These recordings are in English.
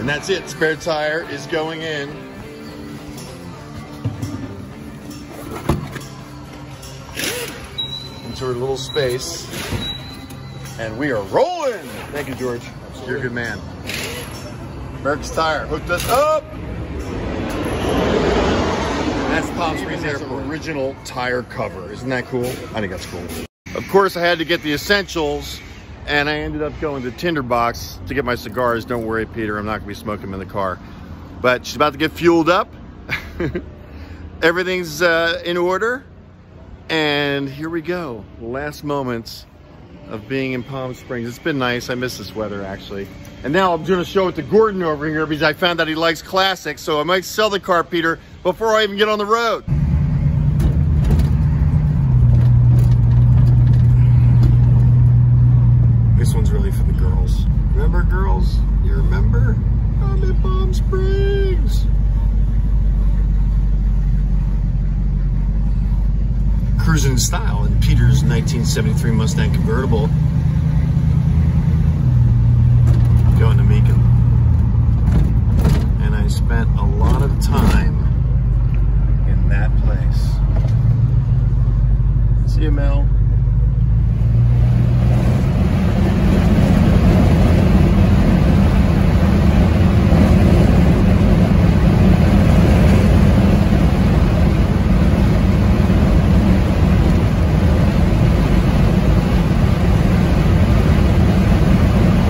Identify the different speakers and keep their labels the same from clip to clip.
Speaker 1: And that's it. Spare tire is going in. Into our little space. And we are rolling. Thank you, George. You're a good man. Merck's Tire hooked us up. That's Palm Springs Airport. Original tire cover. Isn't that cool? I think that's cool. Of course, I had to get the essentials, and I ended up going to Tinderbox to get my cigars. Don't worry, Peter, I'm not gonna be smoking them in the car. But she's about to get fueled up. Everything's uh, in order. And here we go. Last moments of being in Palm Springs. It's been nice. I miss this weather, actually. And now I'm doing a show it to Gordon over here because I found out he likes classics. So I might sell the car, Peter, before I even get on the road. For the girls. Remember, girls? You remember? I'm in Palm Springs. Cruising in style in Peter's 1973 Mustang convertible. Going to Mecum. And I spent a lot of time in that place. See you, Mel.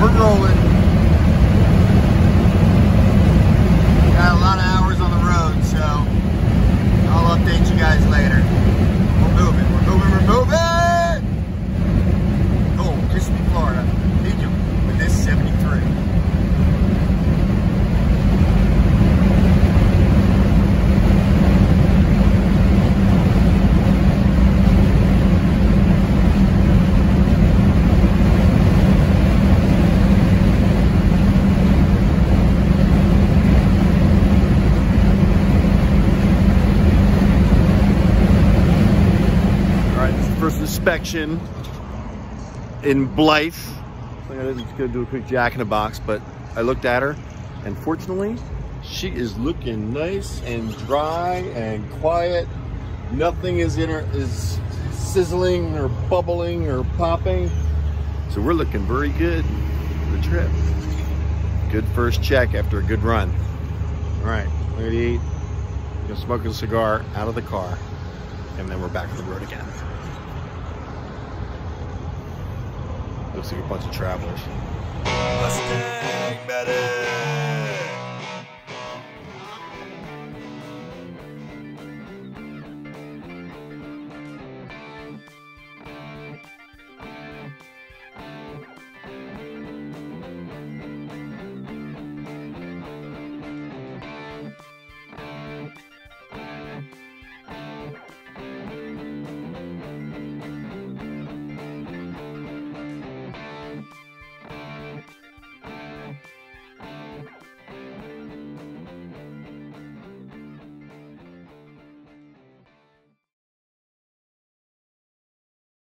Speaker 1: We're rolling. Got a lot of hours on the road, so I'll update you guys later. We're moving, we're moving, we're moving! Oh, Kissimmee, Florida. Need you with this 73. All right, this is the first inspection in Blythe. I was gonna do a quick jack in the box, but I looked at her, and fortunately, she is looking nice and dry and quiet. Nothing is in her is sizzling or bubbling or popping. So we're looking very good for the trip. Good first check after a good run. All right, we're gonna eat. Gonna smoke a cigar out of the car, and then we're back on the road again. Looks like a bunch of travelers.
Speaker 2: Mustang Medic.